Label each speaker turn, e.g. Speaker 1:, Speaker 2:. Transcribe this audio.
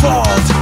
Speaker 1: fault,